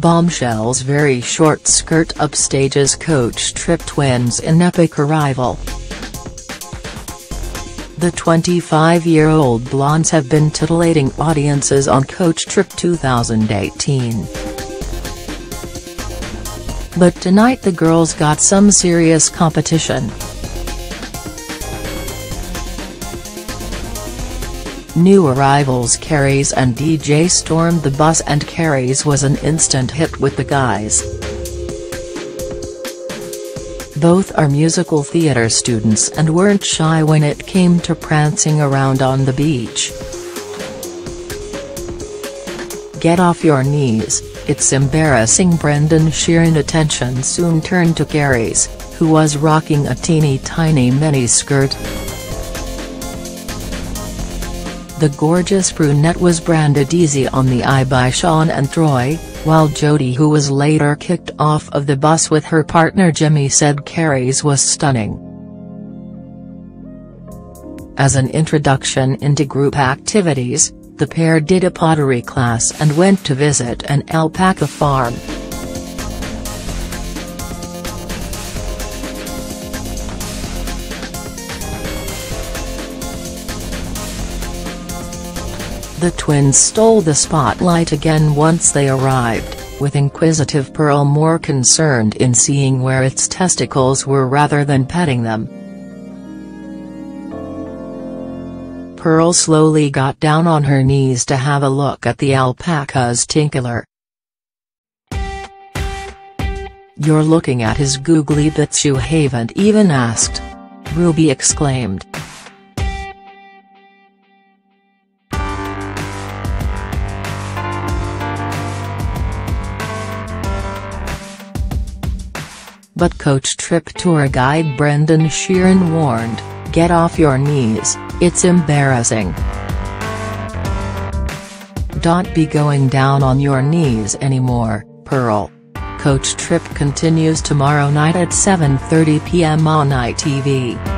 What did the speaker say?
Bombshell's very short skirt upstages Coach Trip twins in epic arrival. The 25-year-old blondes have been titillating audiences on Coach Trip 2018. But tonight the girls got some serious competition. New arrivals Karis and DeeJay stormed the bus and Karis was an instant hit with the guys. Both are musical theatre students and weren't shy when it came to prancing around on the beach. Get off your knees, it's embarrassing Brendan Sheerin attention soon turned to Karis, who was rocking a teeny tiny mini skirt. The gorgeous brunette was branded easy on the eye by Sean and Troy, while Jodie who was later kicked off of the bus with her partner Jimmy said Karis was stunning. As an introduction into group activities, the pair did a pottery class and went to visit an alpaca farm. The twins stole the spotlight again once they arrived, with inquisitive Pearl more concerned in seeing where its testicles were rather than petting them. Pearl slowly got down on her knees to have a look at the alpaca's tinkler. You're looking at his googly bits you haven't even asked. Ruby exclaimed. But Coach Trip tour guide Brendan Sheerin warned, get off your knees, it's embarrassing. Don't be going down on your knees anymore, Pearl. Coach Trip continues tomorrow night at 7.30 pm on ITV.